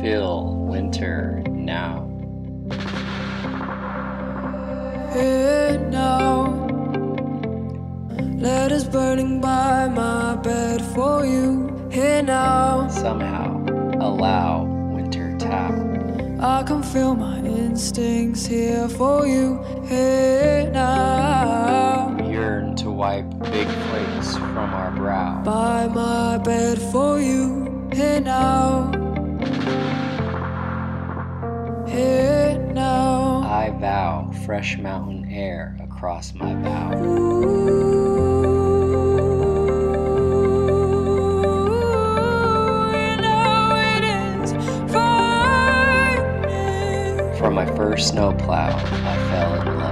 feel winter now. Here now, letters burning by my bed for you. Here now, Somehow allow winter tao. I can feel my instincts here for you. Here now, Yearn to wipe big flakes from our brow. by my bed for you. Here now, vow fresh mountain air across my bow. From my first snowplow, I fell in love.